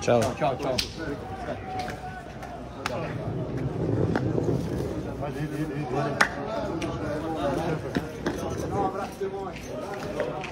Tchau. Tchau, tchau. Um abraço, irmão.